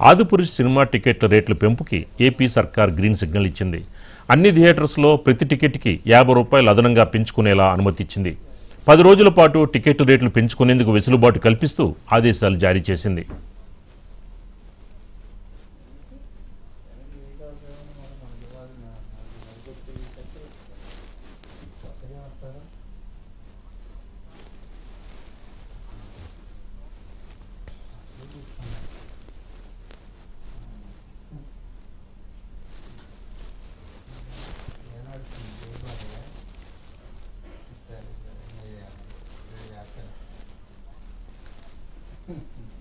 Adipurush cinema టికెట్ల రేట్ల పెంపుకి ఏపీ సర్కార్ గ్రీన్ సిగ్నల్ ఇచ్చింది. అన్ని థియేటర్స్లో ప్రతి టికెట్కి యాభై రూపాయలు అదనంగా పెంచుకునేలా అనుమతిచ్చింది పది రోజుల పాటు టికెట్ రేట్లు పెంచుకునేందుకు వెసులుబాటు కల్పిస్తూ ఆదేశాలు జారీ చేసింది. Mm-hmm.